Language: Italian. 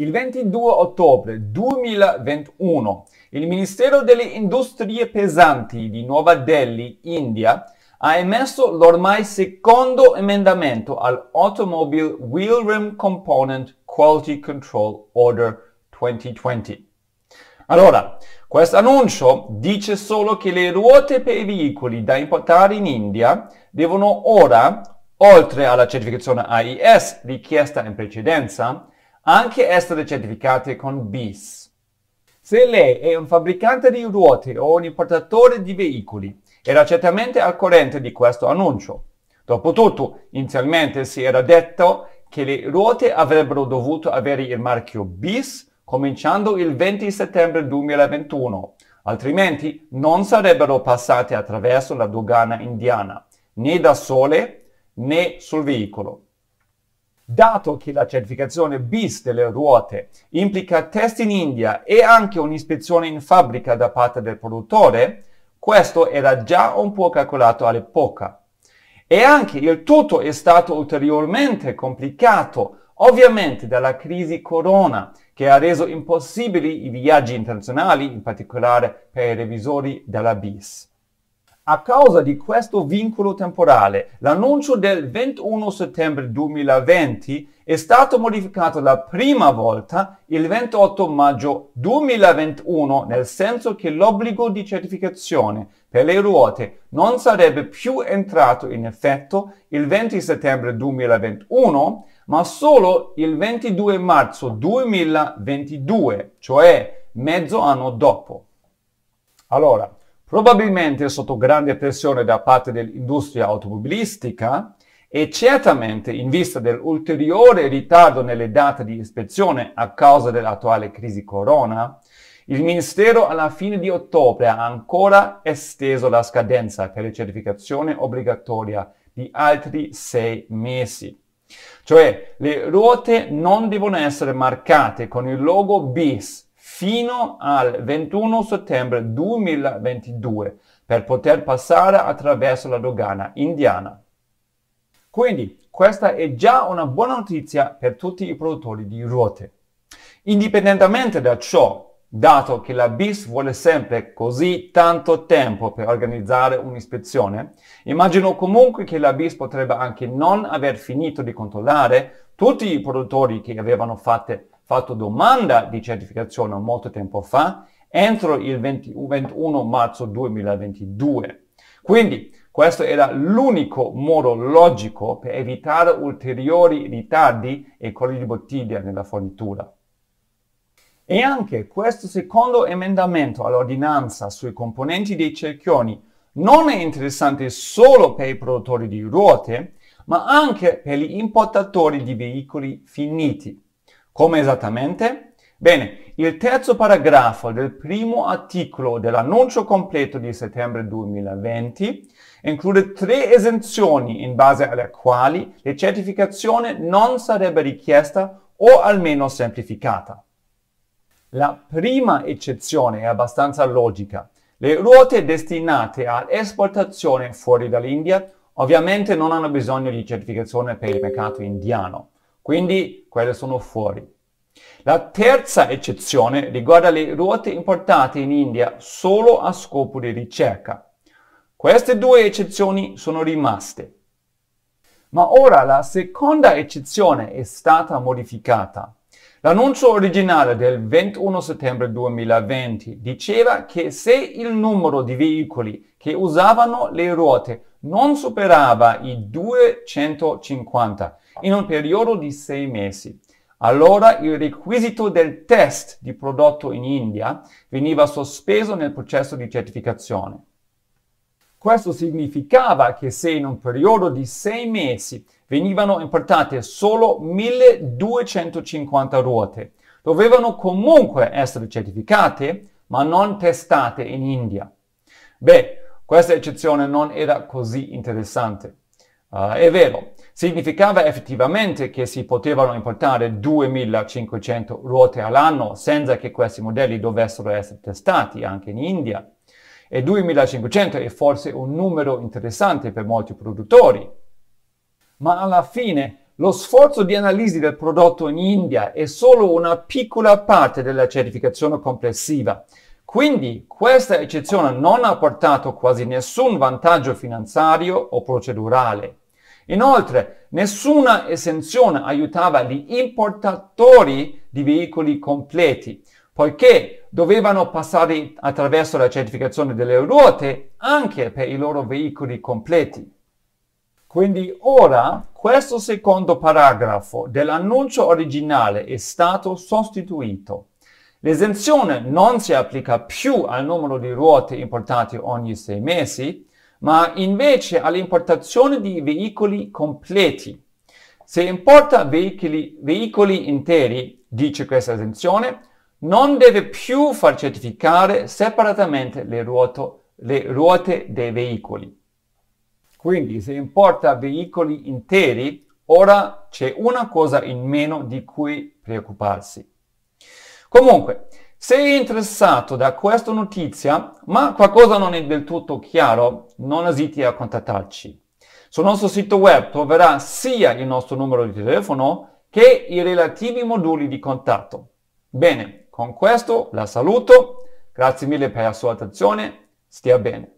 Il 22 ottobre 2021 il Ministero delle Industrie Pesanti di Nuova Delhi, India, ha emesso l'ormai secondo emendamento all'Automobile Wheel Rim Component Quality Control Order 2020. Allora, questo annuncio dice solo che le ruote per i veicoli da importare in India devono ora, oltre alla certificazione AIS richiesta in precedenza, anche essere certificate con BIS. Se lei è un fabbricante di ruote o un importatore di veicoli, era certamente al corrente di questo annuncio. Dopotutto, inizialmente si era detto che le ruote avrebbero dovuto avere il marchio BIS cominciando il 20 settembre 2021, altrimenti non sarebbero passate attraverso la dogana indiana, né da sole né sul veicolo. Dato che la certificazione BIS delle ruote implica test in India e anche un'ispezione in fabbrica da parte del produttore, questo era già un po' calcolato all'epoca. E anche il tutto è stato ulteriormente complicato, ovviamente dalla crisi corona, che ha reso impossibili i viaggi internazionali, in particolare per i revisori della BIS. A causa di questo vincolo temporale, l'annuncio del 21 settembre 2020 è stato modificato la prima volta il 28 maggio 2021, nel senso che l'obbligo di certificazione per le ruote non sarebbe più entrato in effetto il 20 settembre 2021, ma solo il 22 marzo 2022, cioè mezzo anno dopo. Allora, probabilmente sotto grande pressione da parte dell'industria automobilistica e certamente in vista dell'ulteriore ritardo nelle date di ispezione a causa dell'attuale crisi corona, il Ministero alla fine di ottobre ha ancora esteso la scadenza per la certificazione obbligatoria di altri sei mesi. Cioè le ruote non devono essere marcate con il logo BIS fino al 21 settembre 2022 per poter passare attraverso la dogana indiana. Quindi questa è già una buona notizia per tutti i produttori di ruote. Indipendentemente da ciò, dato che la BIS vuole sempre così tanto tempo per organizzare un'ispezione, immagino comunque che la BIS potrebbe anche non aver finito di controllare tutti i produttori che avevano fatte fatto domanda di certificazione molto tempo fa, entro il 20, 21 marzo 2022. Quindi questo era l'unico modo logico per evitare ulteriori ritardi e colli di bottiglia nella fornitura. E anche questo secondo emendamento all'ordinanza sui componenti dei cerchioni non è interessante solo per i produttori di ruote, ma anche per gli importatori di veicoli finiti. Come esattamente? Bene, il terzo paragrafo del primo articolo dell'annuncio completo di settembre 2020 include tre esenzioni in base alle quali la certificazione non sarebbe richiesta o almeno semplificata. La prima eccezione è abbastanza logica. Le ruote destinate all'esportazione fuori dall'India ovviamente non hanno bisogno di certificazione per il mercato indiano. Quindi quelle sono fuori. La terza eccezione riguarda le ruote importate in India solo a scopo di ricerca. Queste due eccezioni sono rimaste. Ma ora la seconda eccezione è stata modificata. L'annuncio originale del 21 settembre 2020 diceva che se il numero di veicoli che usavano le ruote non superava i 250 in un periodo di sei mesi. Allora il requisito del test di prodotto in India veniva sospeso nel processo di certificazione. Questo significava che se in un periodo di sei mesi venivano importate solo 1250 ruote, dovevano comunque essere certificate, ma non testate in India. Beh, questa eccezione non era così interessante. Uh, è vero, significava effettivamente che si potevano importare 2500 ruote all'anno senza che questi modelli dovessero essere testati anche in India. E 2500 è forse un numero interessante per molti produttori. Ma alla fine Lo sforzo di analisi del prodotto in India è solo una piccola parte della certificazione complessiva. Quindi questa eccezione non ha portato quasi nessun vantaggio finanziario o procedurale. Inoltre, nessuna esenzione aiutava gli importatori di veicoli completi, poiché dovevano passare attraverso la certificazione delle ruote anche per i loro veicoli completi. Quindi ora questo secondo paragrafo dell'annuncio originale è stato sostituito. L'esenzione non si applica più al numero di ruote importate ogni sei mesi, ma invece all'importazione di veicoli completi. Se importa veicoli, veicoli interi, dice questa esenzione, non deve più far certificare separatamente le ruote, le ruote dei veicoli. Quindi se importa veicoli interi, ora c'è una cosa in meno di cui preoccuparsi. Comunque, sei interessato da questa notizia, ma qualcosa non è del tutto chiaro, non esiti a contattarci. Sul nostro sito web troverà sia il nostro numero di telefono che i relativi moduli di contatto. Bene, con questo la saluto, grazie mille per la sua attenzione, stia bene.